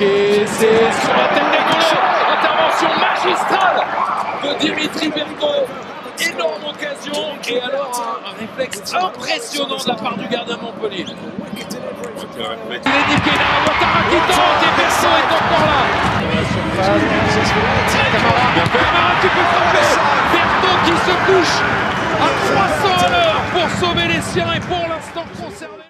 et c'est sur la tête d'Egolo. Intervention magistrale de Dimitri Berto. Énorme occasion et alors un, réflexe impressionnant de la part du gardien Montpellier. Il est niqué là, Ouattara qui tente et Berto est encore là. Camara, qui peut frapper. Berto qui se couche à 300 à l'heure pour sauver les siens et pour l'instant conserver.